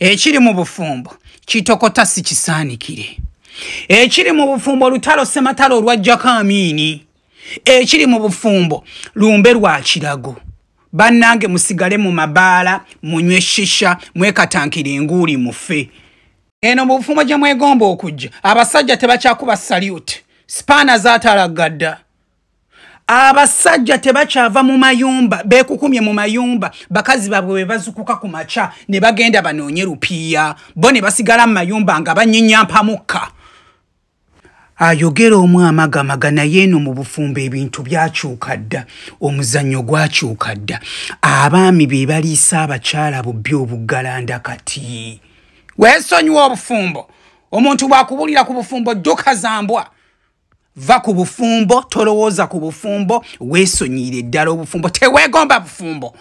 ekiri mu bufumbo kitokota si kisaanikire ekiri mu bufumbo lutalo sematalo olwajjako amiini ekiri mu bufumbo lumbe lwa kirago. Bannange musigale mu mabaala munywe shisha mwekatankire enguuli mufe. Eno mu bufumbo gye mwegomba okujja abasajja tebakyakuba salyute sipaana zaatalaggadda abasajja tebakyava mu mayumba bekukumye mu mayumba. Bakazi babwe bwe bazukuka ku maca ne bagenda banoonye lupiiya. Bo ne basigala mu mayumba nga banyinyampamukka. Ayogera omu amagamaga naye eno mu bufumbo ebintu byakyuka dda. Omuzannyo gwakyuka dda. Abaami be baliisa abakyala bubbi obuggalanda kati. Weesonyiwa obufumbo. Omuntu bwakubulira ku bufumbo dduka zambwa va ku bufumbo tolowooza ku bufumbo weesonyiire eddala obufumbo teweegomba bufumbo